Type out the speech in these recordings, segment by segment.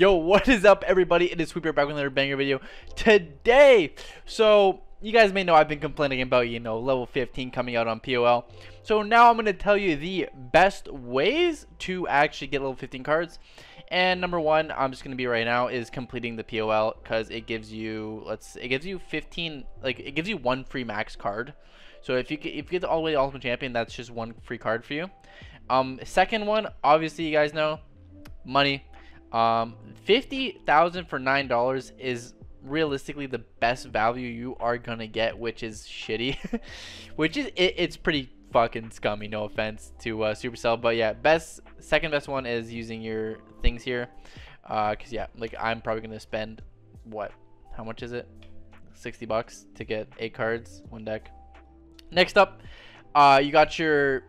Yo, what is up, everybody? It is Sweeper back with another banger video today. So, you guys may know I've been complaining about, you know, level 15 coming out on POL. So now I'm going to tell you the best ways to actually get level 15 cards. And number one, I'm just going to be right now, is completing the POL because it gives you, let's, it gives you 15, like, it gives you one free max card. So if you, if you get all the way to Ultimate Champion, that's just one free card for you. Um, second one, obviously you guys know, money um, 50,000 for $9 is realistically the best value you are gonna get, which is shitty. which is, it, it's pretty fucking scummy, no offense to uh, Supercell. But yeah, best, second best one is using your things here. Uh, cause yeah, like I'm probably gonna spend, what, how much is it? 60 bucks to get eight cards, one deck. Next up, uh, you got your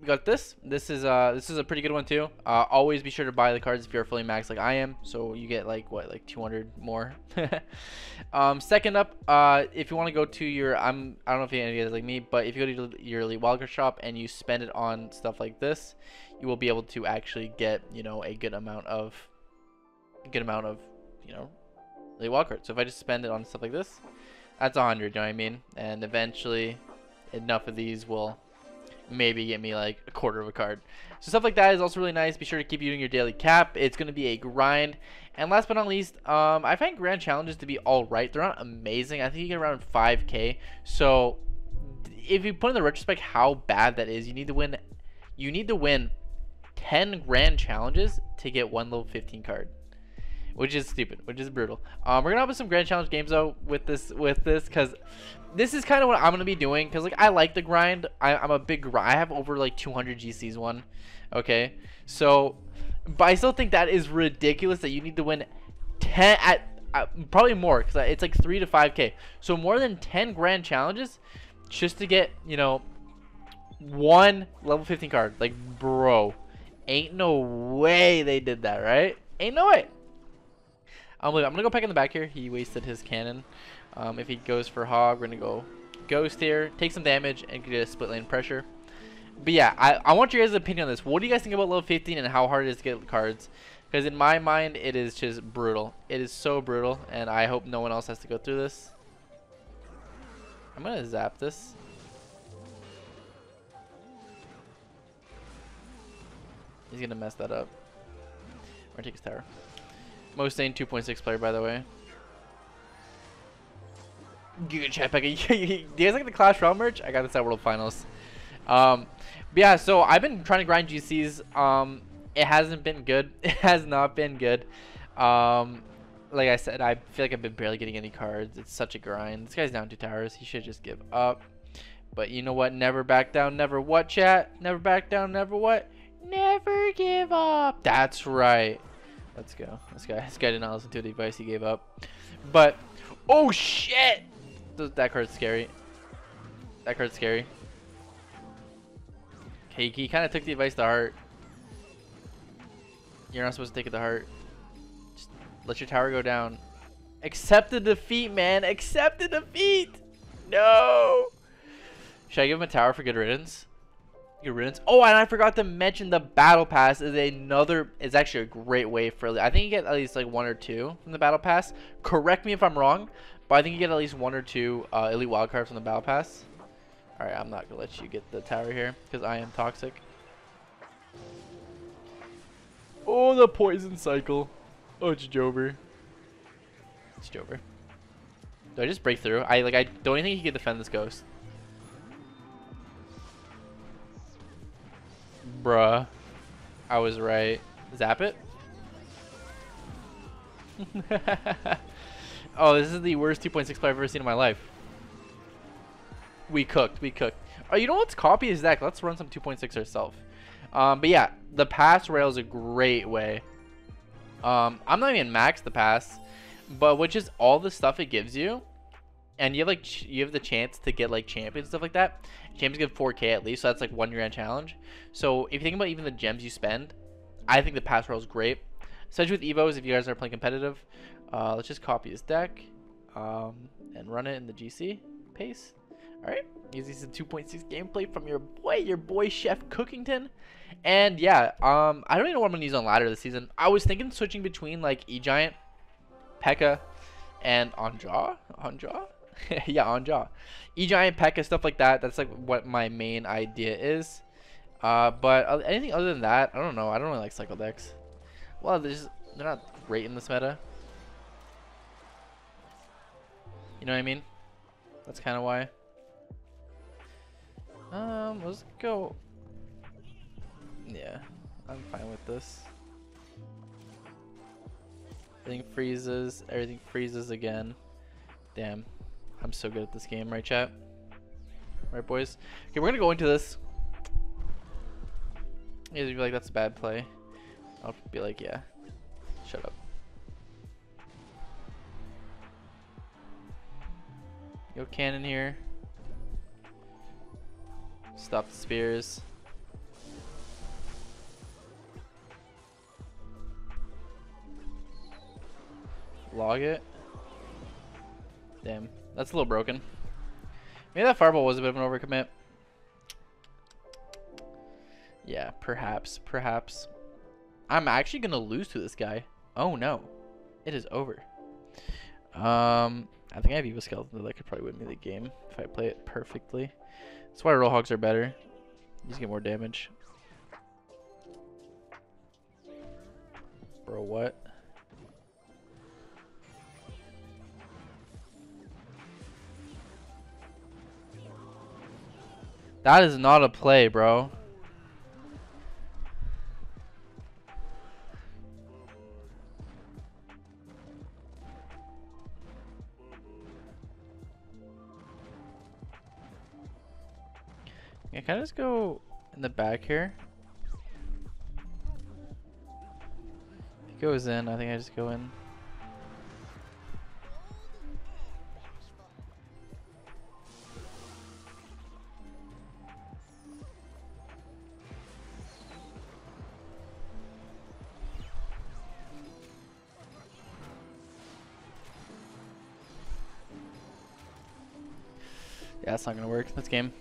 we got this. This is uh this is a pretty good one too. Uh, always be sure to buy the cards if you're fully maxed like I am, so you get like what like 200 more. um, second up, uh, if you want to go to your I'm I don't know if any of you guys like me, but if you go to your Elite Wildcard shop and you spend it on stuff like this, you will be able to actually get you know a good amount of good amount of you know Elite Wildcard. So if I just spend it on stuff like this, that's hundred. You know what I mean? And eventually, enough of these will maybe get me like a quarter of a card. So stuff like that is also really nice. Be sure to keep using your daily cap. It's going to be a grind. And last but not least, um, I find grand challenges to be all right. They're not amazing. I think you get around 5k. So if you put in the retrospect how bad that is, you need to win. You need to win 10 grand challenges to get one level 15 card which is stupid, which is brutal. Um, we're gonna have some grand challenge games though with this with this because this is kind of what I'm gonna be doing because like I like the grind. I, am a big I have over like 200 GCs one. Okay, so but I still think that is ridiculous that you need to win 10 at uh, probably more because it's like three to five k. So more than 10 grand challenges just to get you know one level 15 card. Like bro, ain't no way they did that, right? Ain't no way. I'm gonna go back in the back here. He wasted his cannon. Um, if he goes for hog, we're gonna go ghost here, take some damage, and get a split lane pressure. But yeah, I, I want your guys' opinion on this. What do you guys think about level 15 and how hard it is to get cards? Because in my mind, it is just brutal. It is so brutal, and I hope no one else has to go through this. I'm gonna zap this. He's gonna mess that up. Or take his tower. Most Sane 2.6 player, by the way. Giga chat pack. Do you guys like the Clash Royale merch? I got this at World Finals. Um, but yeah, so I've been trying to grind GCs. Um, it hasn't been good. It has not been good. Um, like I said, I feel like I've been barely getting any cards. It's such a grind. This guy's down two towers. He should just give up. But you know what? Never back down. Never what, chat? Never back down. Never what? Never give up. That's right. Let's go. This guy, this guy did not listen to the advice he gave up. But, oh shit! That card's scary. That card's scary. Okay, he kind of took the advice to heart. You're not supposed to take it to heart. Just let your tower go down. Accept the defeat, man. Accept the defeat. No. Should I give him a tower for good riddance? Good riddance. Oh, and I forgot to mention the battle pass is another is actually a great way for I think you get at least like one or two from the battle pass. Correct me if I'm wrong, but I think you get at least one or two uh, elite wildcards from the battle pass. All right, I'm not gonna let you get the tower here because I am toxic. Oh, the poison cycle. Oh, it's Jover. It's Jover. Do I just break through? I like I don't think he can defend this ghost. Bruh. I was right. Zap it? oh, this is the worst 2.6 player I've ever seen in my life. We cooked. We cooked. Oh, you know what's copy is that? Let's run some 2.6 ourselves. Um, but yeah, the Pass Royale is a great way. Um, I'm not even max the pass, but which is all the stuff it gives you and you have like you have the chance to get like champions stuff like that. Champions give 4k at least, so that's like one grand challenge. So if you think about even the gems you spend, I think the Pass Royale is great. Especially with Evos, if you guys are playing competitive. Uh, let's just copy his deck um, and run it in the GC pace. Alright, easy some 2.6 gameplay from your boy, your boy Chef Cookington. And yeah, um, I don't even know what I'm gonna use on ladder this season. I was thinking switching between like E-Giant, P.E.K.K.A, and Anja? Anja? yeah, Anja. E-Giant, Peck and stuff like that. That's like what my main idea is. Uh, but uh, anything other than that, I don't know. I don't really like cycle decks. Well, they're, just, they're not great in this meta. You know what I mean? That's kind of why. Um, let's go. Yeah, I'm fine with this. Everything freezes. Everything freezes again. Damn. I'm so good at this game, right, chat? Right, boys? Okay, we're gonna go into this. You be like, that's a bad play. I'll be like, yeah. Shut up. Yo, cannon here. Stop the spears. Log it. Damn, that's a little broken. Maybe that fireball was a bit of an overcommit. Yeah, perhaps, perhaps. I'm actually gonna lose to this guy. Oh no, it is over. Um, I think I have Evo Skeleton that could probably win me the game if I play it perfectly. That's why roll hogs are better. You just get more damage. Bro, what? That is not a play, bro. Yeah, can I just go in the back here? If he goes in, I think I just go in. That's not gonna work. That's game.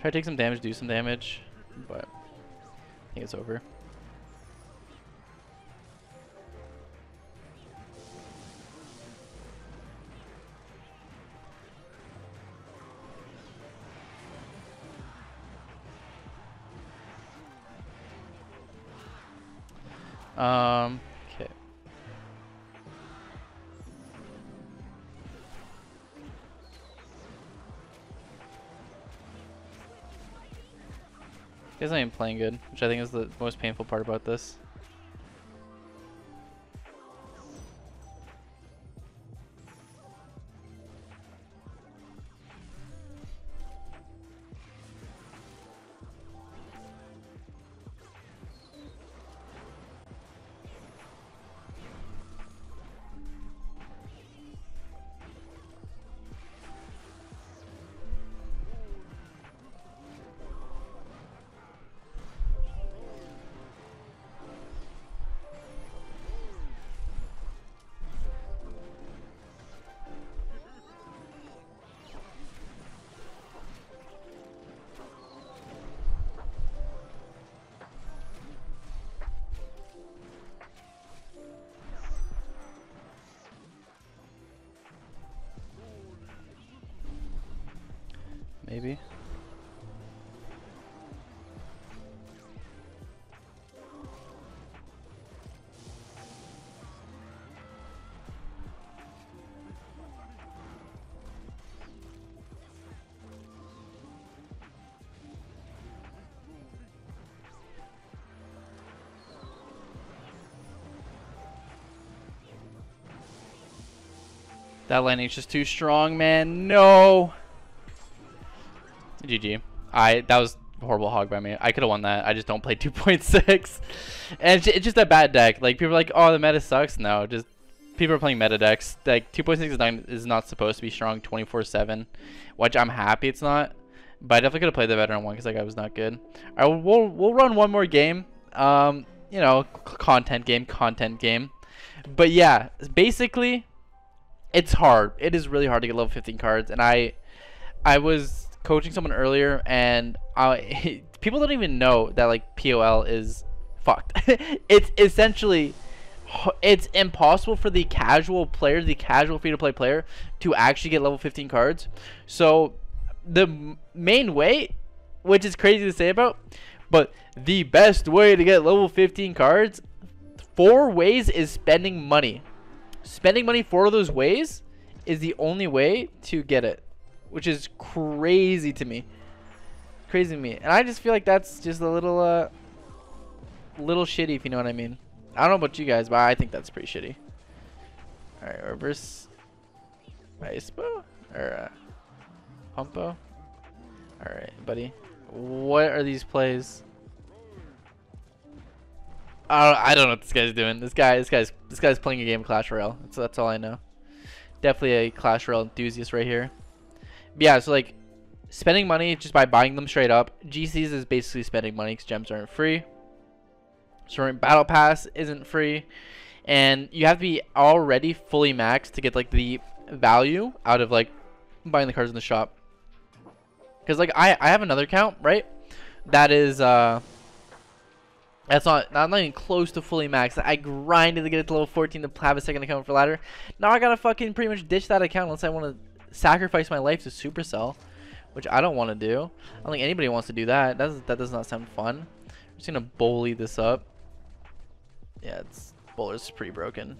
Try to take some damage, do some damage, but I think it's over. Um, okay. He's not even playing good, which I think is the most painful part about this. That landing's just too strong, man. No. GG. I that was horrible hog by me. I could have won that. I just don't play 2.6, and it's, just a bad deck. Like people are like, oh, the meta sucks. No, just people are playing meta decks. Like 2.6 is not, is not supposed to be strong 24/7, which I'm happy it's not. But I definitely could have played the veteran one because that guy was not good. All right, we'll we'll run one more game. Um, you know, content game, content game. But yeah, basically, it's hard. It is really hard to get level 15 cards, and I, I was coaching someone earlier, and I, people don't even know that like POL is fucked. it's essentially it's impossible for the casual player, the casual free to play player, to actually get level 15 cards. So the main way, which is crazy to say about, but the best way to get level 15 cards, four ways is spending money. Spending money for those ways is the only way to get it, which is crazy to me. Crazy to me. And I just feel like that's just a little, uh, little shitty, if you know what I mean. I don't know about you guys, but I think that's pretty shitty. Alright, reverse Icepo? Or uh, Pumpo? Alright, buddy. What are these plays? I don't know what this guy's doing. This guy, this guy's, this guy's playing a game of Clash Royale. That's that's all I know. Definitely a Clash Royale enthusiast right here. But yeah, so like spending money just by buying them straight up. GCs is basically spending money because gems aren't free. Certain Battle Pass isn't free. And you have to be already fully maxed to get like the value out of like buying the cards in the shop. Because like I, I have another account, right? That is uh that's not I'm not even close to fully maxed. I grinded to get it to level 14 to have a second account for ladder. Now I gotta fucking pretty much ditch that account unless I want to sacrifice my life to Supercell, which I don't want to do. I don't think anybody wants to do that. That does, that does not sound fun. I'm just gonna bully this up. Yeah, it's bowler's pretty broken.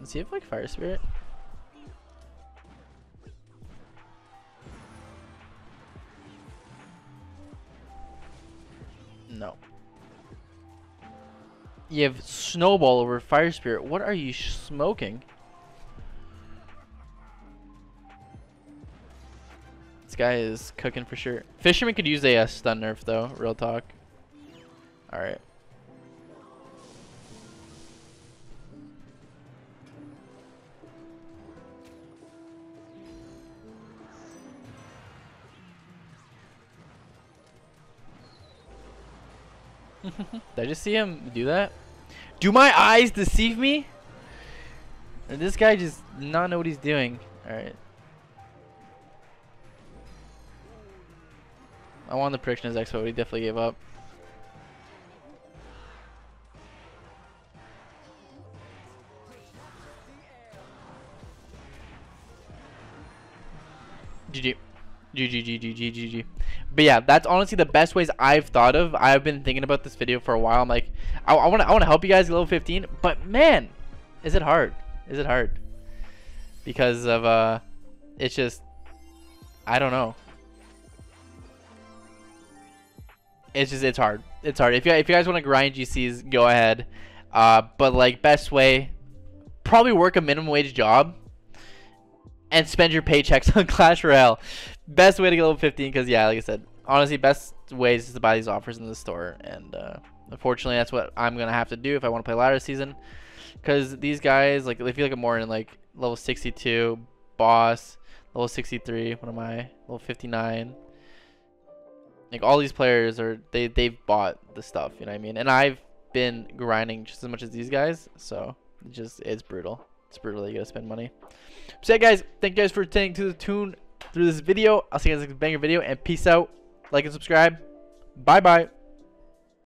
Does he have like fire spirit? No. You have snowball over fire spirit. What are you smoking? This guy is cooking for sure. Fisherman could use a uh, stun nerf though, real talk. Alright. Did I just see him do that? Do my eyes deceive me? Or this guy just not know what he's doing? Alright. I won the prediction as Expo, but he definitely gave up. GG. GG, GG, GG, GG. But yeah, that's honestly the best ways I've thought of. I've been thinking about this video for a while. I'm like, I, want to I wanna help you guys level 15, but man, is it hard? Is it hard? Because of, uh, it's just, I don't know. it's just it's hard. It's hard. If you if you guys want to grind GCs, go ahead. Uh, but like best way, probably work a minimum wage job and spend your paychecks on Clash Royale. Best way to get level 15 because yeah, like I said, honestly, best ways is to buy these offers in the store. And uh, unfortunately, that's what I'm gonna have to do if I want to play ladder season. Because these guys, like, feel like I'm more in like level 62, boss, level 63. What am I? Level 59. Like all these players are they they've bought the stuff, you know what I mean? And I've been grinding just as much as these guys, so it just it's brutal. It's brutal you gotta spend money. So yeah guys, thank you guys for taking to the tune through this video. I'll see you guys in next banger video and peace out. Like and subscribe. Bye bye.